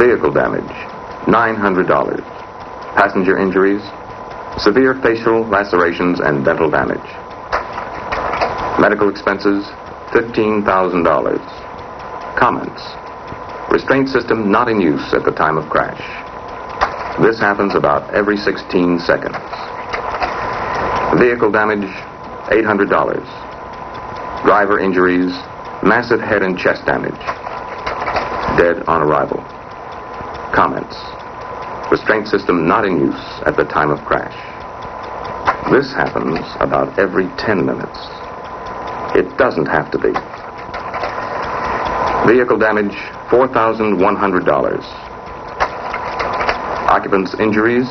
Vehicle damage, $900. Passenger injuries, severe facial lacerations and dental damage. Medical expenses, $15,000. Comments. Restraint system not in use at the time of crash. This happens about every 16 seconds. Vehicle damage, $800. Driver injuries, massive head and chest damage. Dead on arrival. Comments. Restraint system not in use at the time of crash. This happens about every 10 minutes. It doesn't have to be. Vehicle damage, $4,100. Occupants' injuries,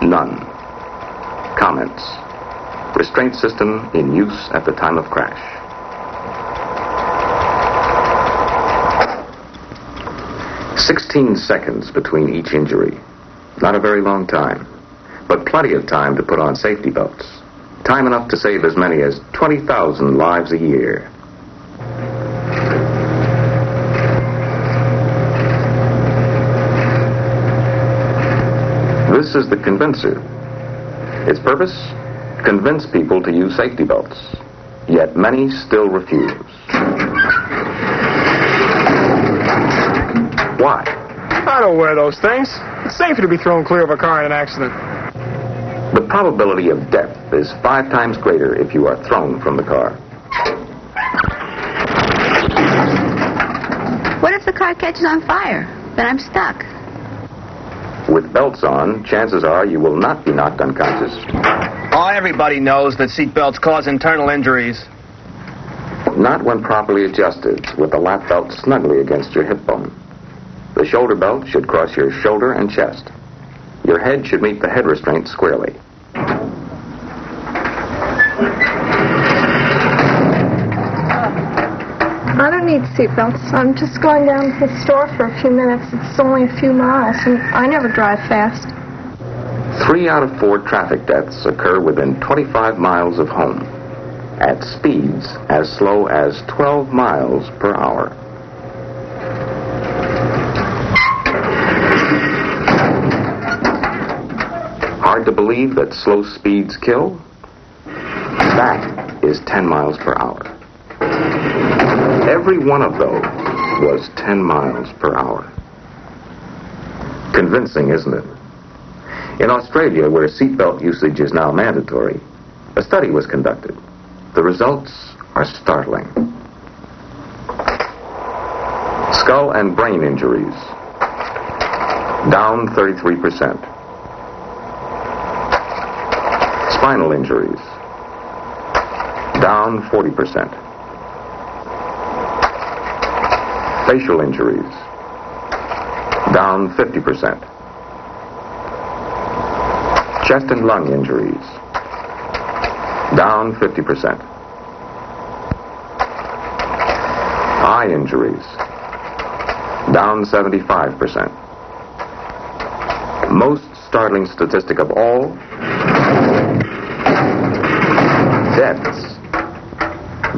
none. Comments. Restraint system in use at the time of crash. Sixteen seconds between each injury. Not a very long time, but plenty of time to put on safety belts. Time enough to save as many as 20,000 lives a year. This is the convincer. Its purpose? Convince people to use safety belts. Yet many still refuse. Why? I don't wear those things. It's safer to be thrown clear of a car in an accident. The probability of death is five times greater if you are thrown from the car. What if the car catches on fire? Then I'm stuck. With belts on, chances are you will not be knocked unconscious. Oh, everybody knows that seatbelts cause internal injuries. Not when properly adjusted, with the lap belt snugly against your hip bone. The shoulder belt should cross your shoulder and chest. Your head should meet the head restraint squarely. I don't need seatbelts. I'm just going down to the store for a few minutes. It's only a few miles, and I never drive fast. Three out of four traffic deaths occur within 25 miles of home at speeds as slow as 12 miles per hour. Hard to believe that slow speeds kill? That is 10 miles per hour. Every one of those was 10 miles per hour. Convincing, isn't it? In Australia, where seatbelt usage is now mandatory, a study was conducted. The results are startling. Skull and brain injuries, down 33%. Spinal injuries, down 40%. Facial injuries, down 50%. Chest and lung injuries, down 50%. Eye injuries, down 75%. Most startling statistic of all, deaths,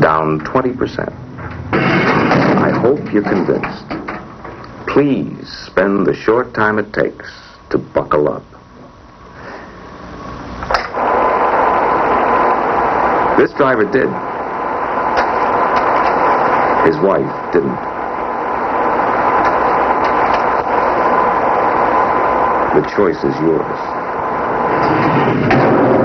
down 20%. I hope you're convinced. Please spend the short time it takes to buckle up. This driver did. His wife didn't. The choice is yours.